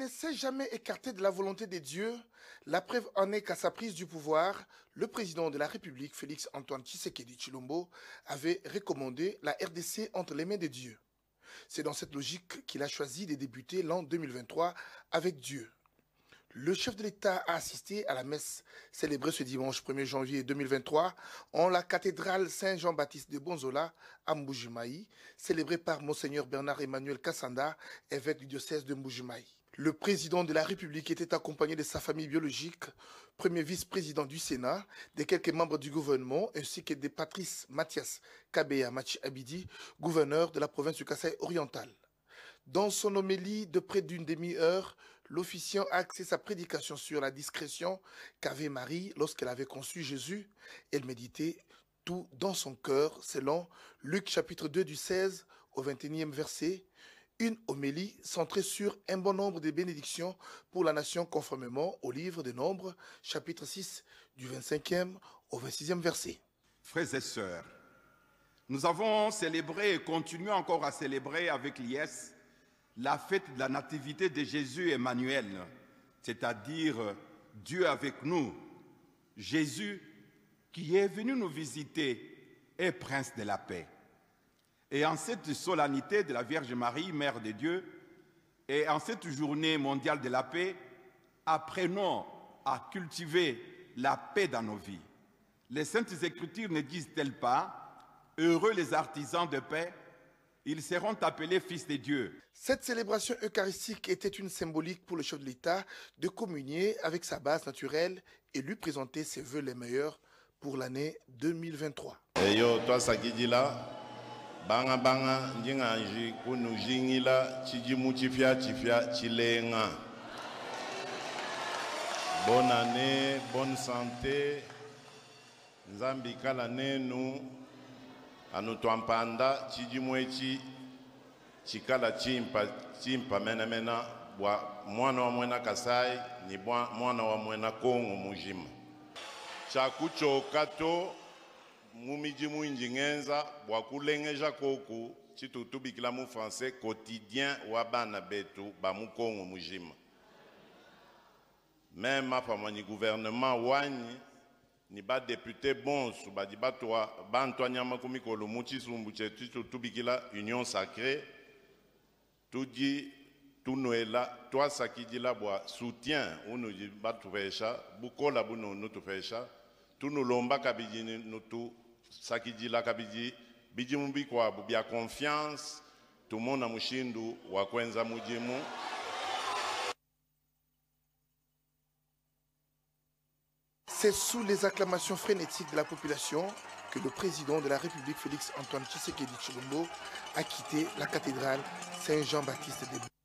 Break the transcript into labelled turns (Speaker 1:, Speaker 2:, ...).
Speaker 1: ne s'est jamais écarté de la volonté des dieux. La preuve en est qu'à sa prise du pouvoir, le président de la République, Félix Antoine Tshisekedi Chilombo, avait recommandé la RDC entre les mains des dieux. C'est dans cette logique qu'il a choisi de débuter l'an 2023 avec Dieu. Le chef de l'État a assisté à la messe célébrée ce dimanche 1er janvier 2023 en la cathédrale Saint-Jean-Baptiste de Bonzola à Mbujimaï, célébrée par Monseigneur Bernard Emmanuel Kassanda, évêque du diocèse de Mbujimaï. Le président de la République était accompagné de sa famille biologique, premier vice-président du Sénat, de quelques membres du gouvernement, ainsi que de Patrice Mathias Kabeya Machi Abidi, gouverneur de la province du Kassai oriental. Dans son homélie de près d'une demi-heure, l'officiant a axé sa prédication sur la discrétion qu'avait Marie lorsqu'elle avait conçu Jésus. Elle méditait tout dans son cœur, selon Luc chapitre 2 du 16 au 21e verset. Une homélie centrée sur un bon nombre de bénédictions pour la nation conformément au livre des Nombres, chapitre 6 du 25e au 26e verset.
Speaker 2: Frères et sœurs, nous avons célébré et continuons encore à célébrer avec liesse la fête de la nativité de Jésus Emmanuel, c'est-à-dire Dieu avec nous. Jésus qui est venu nous visiter est prince de la paix. Et en cette solennité de la Vierge Marie, Mère de Dieu, et en cette journée mondiale de la paix, apprenons à cultiver la paix dans nos vies. Les saintes écritures ne disent-elles pas, heureux les artisans de paix, ils seront appelés fils de Dieu.
Speaker 1: Cette célébration eucharistique était une symbolique pour le chef de l'État de communier avec sa base naturelle et lui présenter ses voeux les meilleurs pour l'année 2023.
Speaker 3: eyo twasakidila banga-banga ndinganji kunu jingila cidimu cifia cifia cilenga bonne année bonne santé. Nzambe ikala nenu. Anu twampanda cidimu eci cikala cimpa cimpa menemena bwa mwana wa mwena kasai ni bwa mwana wa mwena kongo mujima. Cakucoka to mumiji mwinji ngenza bwa kulengeja koku citutubikila mu français quotidien wa bana betu ba mukongo mujima. Meme afamwa ni gouvernement wanyi ni badepute bonso badi batwa bantwanyama ku mikolo mu cisumbu cetu citutubikila union sacrée. Tudi tunuela twasakidila bwa soutien unu di batufesha bukola bununu tufesha tunulombaka bidi nutu sakidilaka bidi bidimu bikwabu bya confiance tumona mushindu wa kwenza mudimu
Speaker 1: C'est sous les acclamations frénétiques de la population que le président de la République, Félix Antoine Tshisekedi Chilombo, a quitté la cathédrale Saint-Jean-Baptiste de